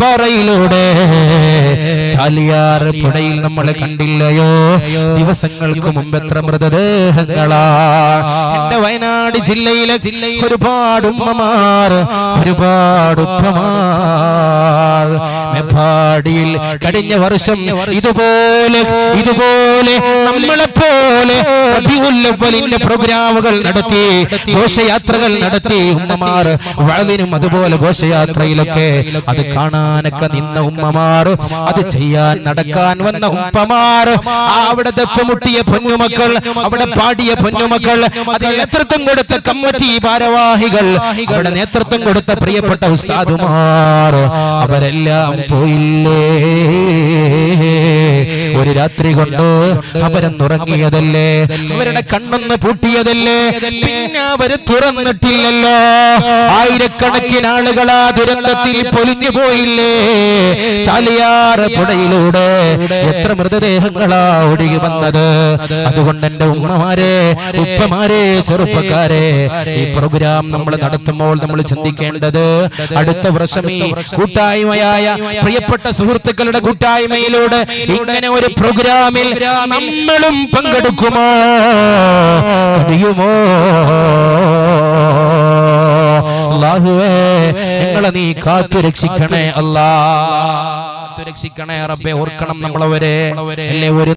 പാറയിലൂടെ ചാലിയാർ പുഴയിൽ നമ്മളെ കണ്ടില്ലയോ? ദിവസങ്ങൾക്ക് മുമ്പ് എത്ര മൃതദേഹങ്ങളാ. എന്റെ വയനാട് ജില്ലയിലെ ജില്ലയിൽ ഒരുപാട് ഉമ്മമാർ ഒരുപാട് ഉപ്പമാർ. മെപ്പാടിയിൽ കഴിഞ്ഞ വർഷം ഇതുപോലെ ഇതുപോലെ നമ്മളെ പോലെ റബീഉല്ലവ്വലിന്റെ പ്രോഗ്രാമുകൾ നടത്തി ഘോഷയാത്രകൾ നടത്തി ഉമ്മമാർ വളവിനും അതുപോലെ ഘോഷയാത്രയിലൊക്കെ അത് കാണാനൊക്കെ നിന്ന ഉമ്മമാർ അത് ചെയ്യാൻ നടക്കാൻ വന്ന ഉപ്പമാർ. അവിടെ ദപ്പമുട്ടിയ പൊന്നുമക്കൾ അവിടെ പാടിയ പൊന്നുമക്കൾ അതിൽ നേതൃത്വം കൊടുത്ത കമ്മിറ്റി ഭാരവാഹികൾ അവിടെ നേതൃത്വം കൊടുത്ത പ്രിയപ്പെട്ട ഉസ്താദുമാർ. അവരെല്ലാം പോയില്ലേ? ഒരു രാത്രി കൊണ്ട് അവരെന്നുറങ്ങിയതല്ലേ അവരുടെ കണ്ണൊന്ന് പൂട്ടിയതല്ലേ? പിന്നെ അവർ തുറന്നിട്ടില്ലല്ലോ. ആയിരക്കണക്കിന് ആളുകൾ ആ ദുരന്തത്തിൽ പൊലിഞ്ഞു പോയില്ലേ? ചാലിയാറ് പുഴയിലൂടെ എത്ര മൃതദേഹങ്ങളാ ഒഴുകി വന്നത്? അതുകൊണ്ട് എന്റെ ഉമ്മമാരെ ഉപ്പമാരെ ചെറുപ്പക്കാരെ ഈ പ്രോഗ്രാം നമ്മൾ നടത്തുമ്പോൾ നമ്മൾ ചിന്തിക്കേണ്ടത് അടുത്ത വർഷം ഈ കൂട്ടായ്മയായ പ്രിയപ്പെട്ട സുഹൃത്തുക്കളുടെ കൂട്ടായ്മയിലൂടെ ഇങ്ങനെ ഒരു പ്രോഗ്രാമിൽ നമ്മളും പങ്കെടുക്കുമോ? കഴിയുമോ? ഞങ്ങളെ നീ കാത്തു രക്ഷിക്കണേ അല്ലാ. രക്ഷിക്കണേ റബ്ബെ ഓർക്കണം നമ്മളവരെ അല്ലേ ഒരു